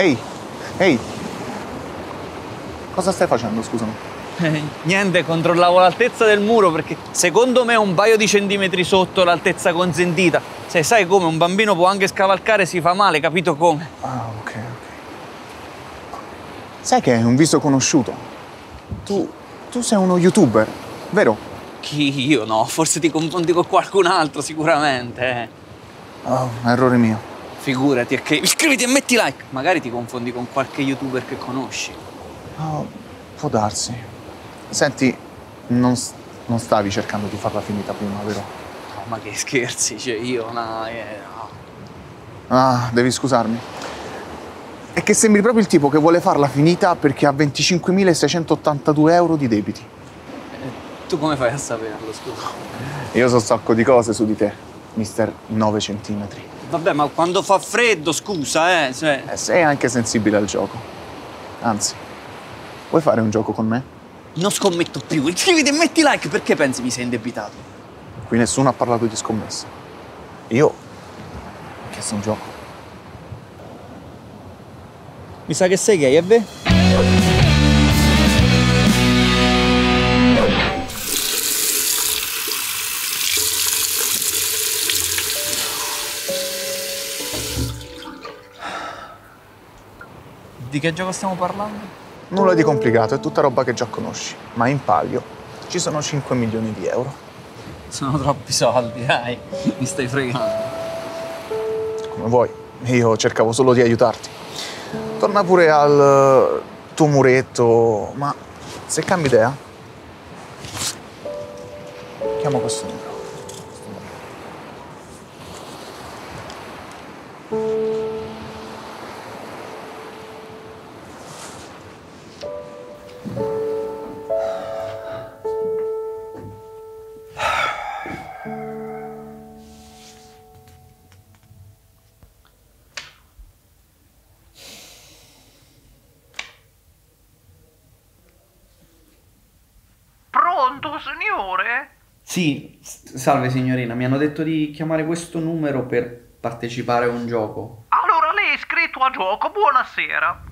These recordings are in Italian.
Ehi, ehi. Cosa stai facendo, scusami? Eh, niente, controllavo l'altezza del muro perché secondo me un paio di centimetri sotto l'altezza consentita. Se sai come un bambino può anche scavalcare si fa male, capito come? Ah, ok, ok. Sai che è un viso conosciuto? Tu, tu sei uno youtuber, vero? Chi io no, forse ti confondi con qualcun altro sicuramente. eh. Oh, errore mio. Figurati, è che iscriviti e metti like. Magari ti confondi con qualche youtuber che conosci. Oh, può darsi. Senti, non, non stavi cercando di farla finita prima, vero? No, ma che scherzi, cioè io no, eh, no. Ah, devi scusarmi. È che sembri proprio il tipo che vuole farla finita perché ha 25.682 euro di debiti. Tu come fai a saperlo, scusa? Io so un sacco di cose su di te, mister 9 centimetri. Vabbè, ma quando fa freddo, scusa, eh. Cioè, Eh, sei anche sensibile al gioco. Anzi, vuoi fare un gioco con me? non scommetto più. Iscriviti e metti like perché pensi mi sei indebitato? Qui nessuno ha parlato di scommesse. Io ho chiesto un gioco. Mi sa che sei gay, è vero? Di che gioco stiamo parlando? Nulla di complicato, è tutta roba che già conosci. Ma in palio ci sono 5 milioni di euro. Sono troppi soldi, dai. Mi stai fregando. Come vuoi. Io cercavo solo di aiutarti. Torna pure al eh, tuo muretto, ma se cambi idea, chiamo questo numero. Pronto, signore? Sì, salve signorina, mi hanno detto di chiamare questo numero per partecipare a un gioco. Allora lei è iscritto a gioco, buonasera.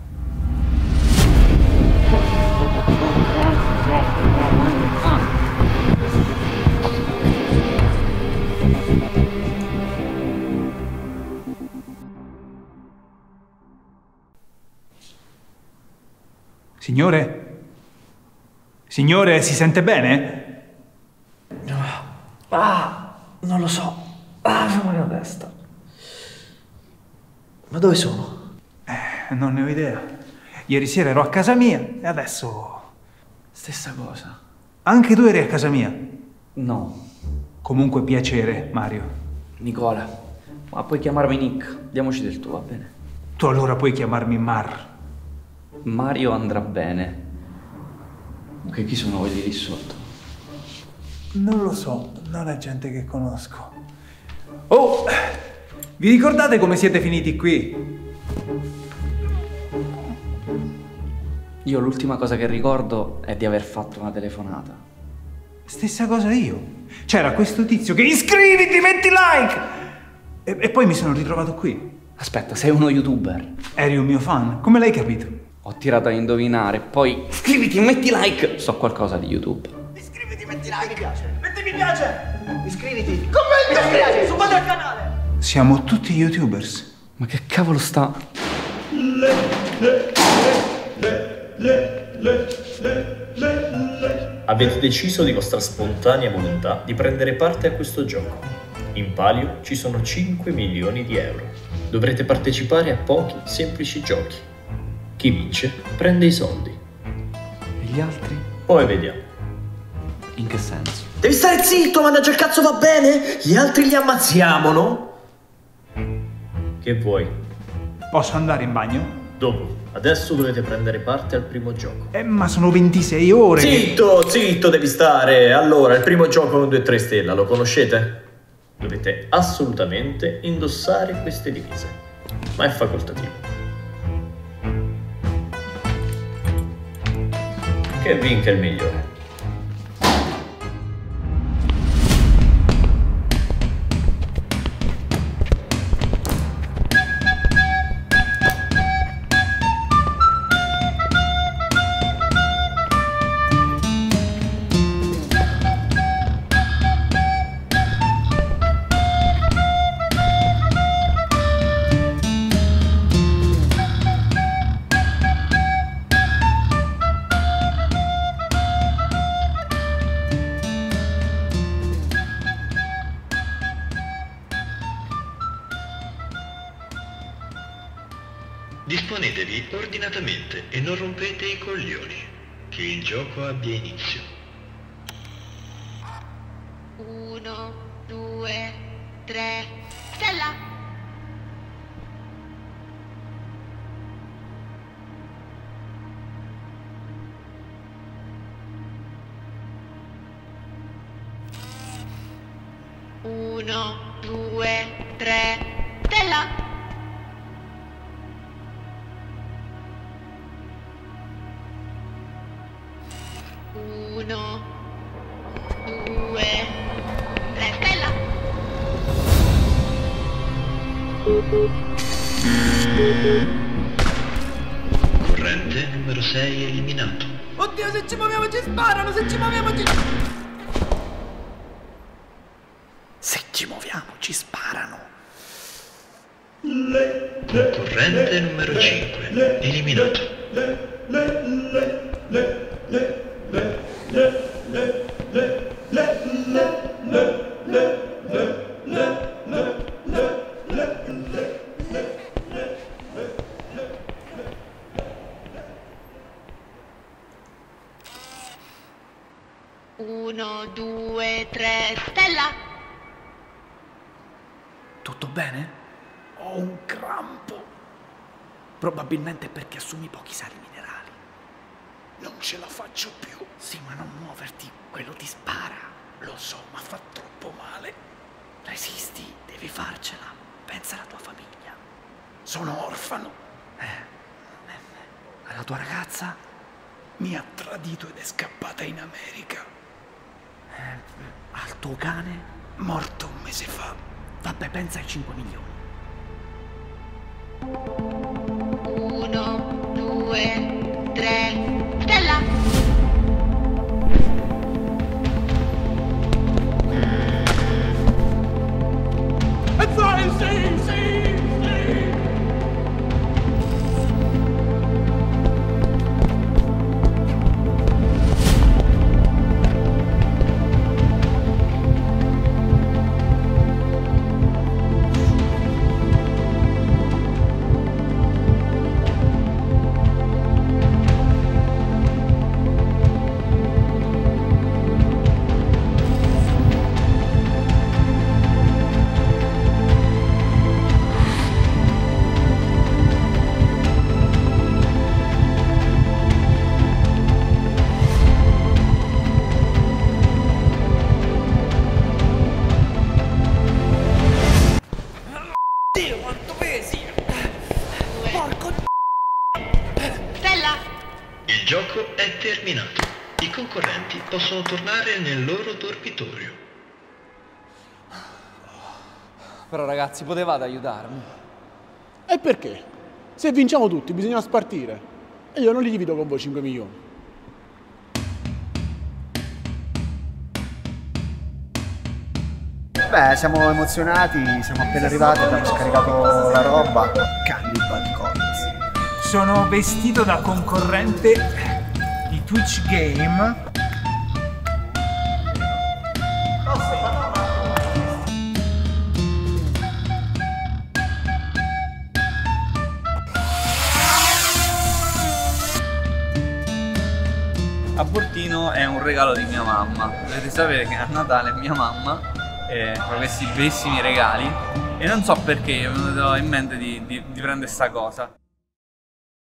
Signore? Signore, si sente bene? Ah, non lo so. Ah, fa male la testa. Ma dove sono? Eh, non ne ho idea. Ieri sera ero a casa mia e adesso... Stessa cosa. Anche tu eri a casa mia. No, Comunque piacere, Mario. Nicola. Ma puoi chiamarmi Nick. Diamoci del tuo, va bene? Tu allora puoi chiamarmi Mar. Mario andrà bene. Ok, chi sono quelli lì sotto? Non lo so, non è gente che conosco. Oh! Vi ricordate come siete finiti qui? Io l'ultima cosa che ricordo è di aver fatto una telefonata. Stessa cosa io. C'era questo tizio che iscriviti, metti like! E, e poi mi sono ritrovato qui. Aspetta, sei uno youtuber. Eri un mio fan, come l'hai capito? Ho tirato a indovinare, poi iscriviti, metti like. So qualcosa di YouTube. Iscriviti, metti like, mi piace. Metti mi piace. Iscriviti. Commenta, mi piace. Subate al canale. Siamo tutti youtubers. Ma che cavolo sta? Avete deciso di vostra spontanea volontà di prendere parte a questo gioco. In palio ci sono 5 milioni di euro. Dovrete partecipare a pochi semplici giochi. Chi vince prende i soldi. E gli altri? Poi vediamo. In che senso? Devi stare zitto, mannaggia il cazzo va bene? Gli altri li ammazziamo, no? Che vuoi? Posso andare in bagno? Dopo, adesso dovete prendere parte al primo gioco. Eh, ma sono 26 ore. che- Zitto, zitto, devi stare. Allora, il primo gioco è un 2-3 stella, lo conoscete? Dovete assolutamente indossare queste divise, ma è facoltativo. Che vinca il migliore. Disponetevi ordinatamente e non rompete i coglioni. Che il gioco abbia inizio. Uno, due, tre. Stella! Uno, Corrente numero 6 eliminato. Oddio, se ci muoviamo ci sparano, se ci muoviamo ci... Se ci muoviamo, ci sparano. Corrente numero 5 eliminato. Uno, due, tre. Stella! Tutto bene? Ho un crampo. Probabilmente perché assumi pochi sali minerali. Non ce la faccio più. Sì, ma non muoverti, quello ti spara. Lo so, ma fa troppo male. Resisti, devi farcela. Pensa alla tua famiglia. Sono orfano. Eh, eh, alla tua ragazza? Mi ha tradito ed è scappata in America. Tuo cane? Morto un mese fa. Vabbè, pensa ai 5 milioni. Possono tornare nel loro dormitorio. Però ragazzi, potevate aiutarmi. E perché? Se vinciamo tutti bisogna spartire. E io non li divido con voi 5 milioni. Beh, siamo emozionati, siamo appena arrivati, abbiamo scaricato la roba. Cannibal Corpse. Sono vestito da concorrente di Twitch Game. Abortino è un regalo di mia mamma. Dovete sapere che a Natale mia mamma eh, questi bellissimi regali e non so perché mi è venuto in mente di, di, di prendere sta cosa.